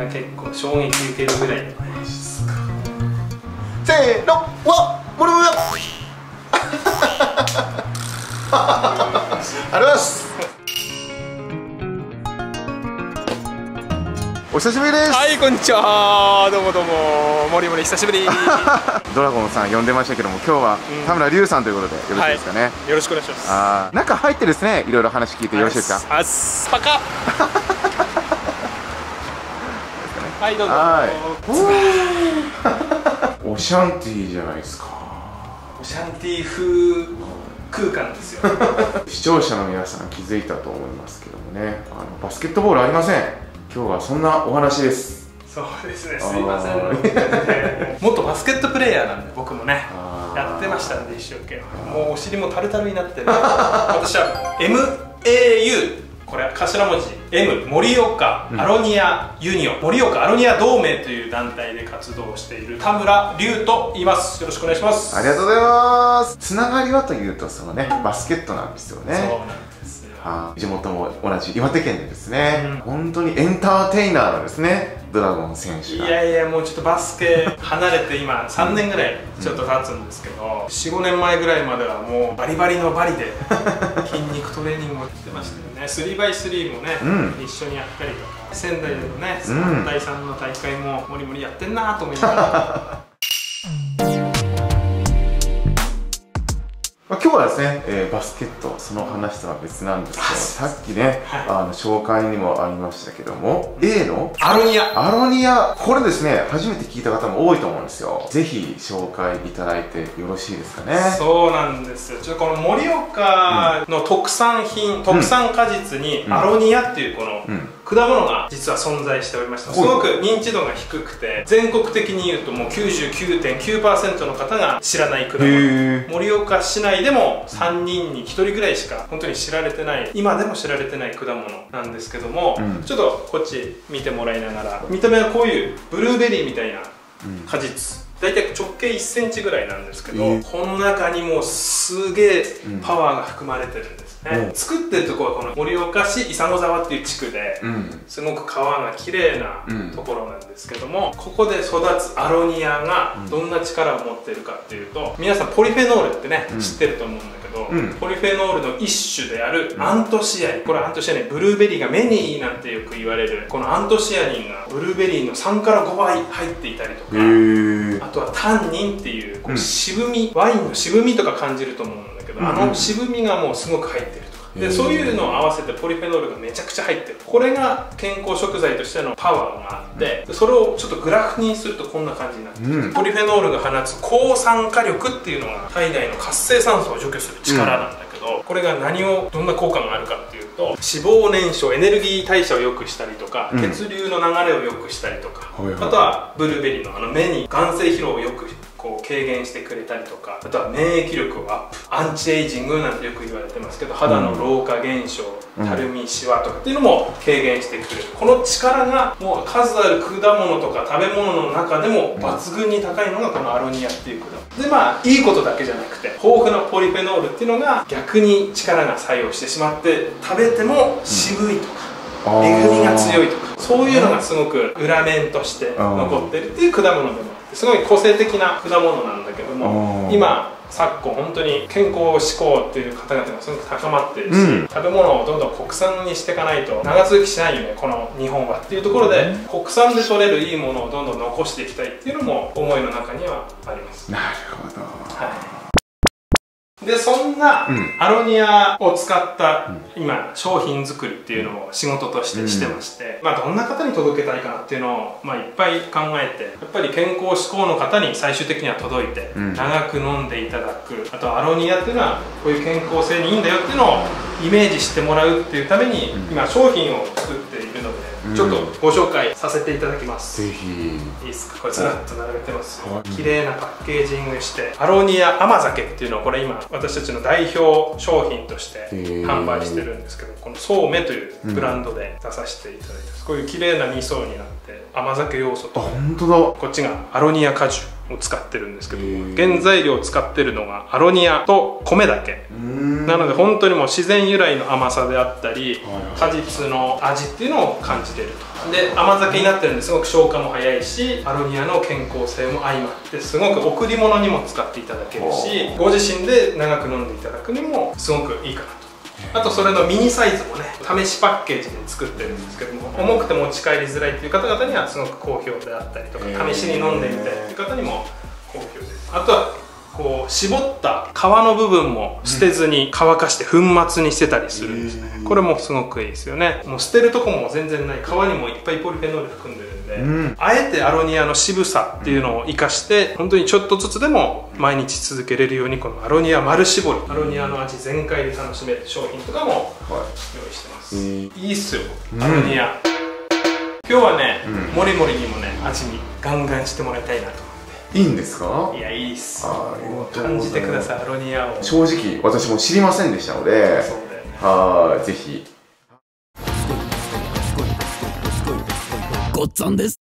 あ結構衝撃受けるぐらいのねせーの。わっ森村ありがとうございます。お久しぶりです、はいこんにちは。どうもどうも。森森久しぶり。よ ドラゴンさん呼んでましたけども今日はうん。田村龍さんということでよろしいですかね、ろしくお願いします。あー中入ってですねいろいろ話聞いてよろしいですか？あっすパカはいどうぞ。はい。お シャンティーじゃないですか。オシャンティー風空間ですよ。視聴者の皆さん気づいたと思いますけどもね。あのバスケットボールありません。今日はそんなお話です。そうですね。すいません。あーもっとバスケットプレイヤーなんで僕もねやってましたんで一生懸命。もうお尻もタルタルになってる私は MAU これは頭文字 M 盛岡アロニアユニオン。盛岡アロニア同盟という団体で活動している田村龍と言います。よろしくお願いします。ありがとうございます。つながりはというとそのねバスケットなんですよそうねなんですよ。はい。地元も同じ岩手県でですね、うん。本当にエンターテイナーなんですねドラゴン選手が。いやいやもうちょっとバスケ離れて今3年ぐらいちょっと経つんですけど45年前ぐらいまではもうバリバリのバリで筋肉トレーニングをしてましたよね。3x3 もね、うん。一緒にやったりとか仙台でのねうん3対3の大会もモリモリやってんなと思いながら 今日はですね、えーバスケットその話とは別なんですけどさっきね、はい。あの紹介にもありましたけども A の？アロニア。アロニア。これですね初めて聞いた方も多いと思うんですよ。ぜひ紹介いただいてよろしいですかね。そうなんですよ。ちょっとこの盛岡の特産品、特産果実にうん。アロニアっていうこの、うん果物が実は存在しておりました。すごく認知度が低くて全国的に言うともう99.9%の方が知らない果物。盛岡市内でも3人に1人ぐらいしか本当に知られてない今でも知られてない果物なんですけども、うん。ちょっとこっち見てもらいながら見た目はこういうブルーベリーみたいなうん。果実。大体直径1センチぐらいなんですけど、え。ーこの中にもうすげえうん。パワーが含まれてるんですね、うん。作ってるところはこの盛岡市伊佐野沢っていう地区で、うん。すごく川が綺麗なうんところなんですけども、ここで育つアロニアがうん。どんな力を持っているかっていうと皆さんポリフェノールってね、うん。知ってると思うんだけど、うん。ポリフェノールの一種であるアントシアニンこれアントシアニンブルーベリーが目にいいなんてよく言われるこのアントシアニンがブルーベリーの3から5倍入っていたりとか、あとはタンニンっていうこううん。渋み、ワインの渋みとか感じると思うんだけど、うんうん。あの渋みがもうすごく入ってるとか。へー。でそういうのを合わせてポリフェノールがめちゃくちゃ入ってる。これが健康食材としてのパワーがあってでそれをちょっとグラフにするとこんな感じになってる、うん。ポリフェノールが放つ抗酸化力っていうのが体内の活性酸素を除去する力なんだけど、これが何をどんな効果があるかっていうと脂肪燃焼エネルギー代謝を良くしたりとか、うん。血流の流れを良くしたりとか、はいはい。あとはブルーベリーのあの目に眼性疲労をよくこう軽減してくれたりとかあとは免疫力をアップアンチエイジングなんてよく言われてますけど肌の老化現象、うん。たるみシワとかっていうのも軽減してくれる。この力がもう数ある果物とか食べ物の中でも抜群に高いのがこのアロニアっていう果物。でまあいいことだけじゃなくて豊富なポリフェノールっていうのが逆に力が作用してしまって食べても渋いとか、えぐみが強いとかそういうのがすごく裏面として残ってるっていう果物でもすごい個性的な果物なんだけども今昨今本当に健康志向っていう方々がすごく高まってるし、うん。食べ物をどんどん国産にしていかないと長続きしないよねこの日本はっていうところで国産で取れるいいものをどんどん残していきたいっていうのも思いの中にはあります。なるほどはい、でそんなうん。アロニアを使った今商品作りっていうのを仕事としてしてまして、まあ、どんな方に届けたいかなっていうのを、まあ、いっぱい考えてやっぱり健康志向の方に最終的には届いて、うん。長く飲んでいただく。あとアロニアっていうのはこういう健康性にいいんだよっていうのをイメージしてもらうっていうために、うん。今商品を作っちょっとご紹介させていただきます。ぜひ。いいですか？これずらっと並べてますよ。はい。綺麗なパッケージングしてアロニア甘酒っていうのをこれ今私たちの代表商品としてー。販売してるんですけどこのそうめというブランドで出させていただいてます、こういう綺麗な2層になって甘酒要素あと本当だ。こっちがアロニア果汁を使ってるんですけど原材料を使ってるのがアロニアと米だけ。なので本当にもう自然由来の甘さであったり果実の味っていうのを感じてると。で甘酒になってるんですごく消化も早いしアロニアの健康性も相まってすごく贈り物にも使っていただけるしご自身で長く飲んでいただくにもすごくいいかなとあとそれのミニサイズもね試しパッケージで作ってるんですけども重くて持ち帰りづらいっていう方々にはすごく好評であったりとか試しに飲んでみたいっていう方にも好評です。あとはこう絞った皮の部分も捨てずに乾かして粉末にしてたりするんですね、これもすごくいいですよね。もう捨てるとこも全然ない皮にもいっぱいポリフェノール含んでるんで、うん。あえてアロニアの渋さっていうのを生かして本当にちょっとずつでも毎日続けれるようにこのアロニア丸絞りアロニアの味全開で楽しめる商品とかもは用意してます、へいいっすようん。アロニア、今日はね、うん。モリモリにもね味見ガンガンしてもらいたいなと。思いいいんですか？いやいいっす。感じてくださいアロニアを正直私も知りませんでしたのでそうだよねはいぜひ。ごっつぁんです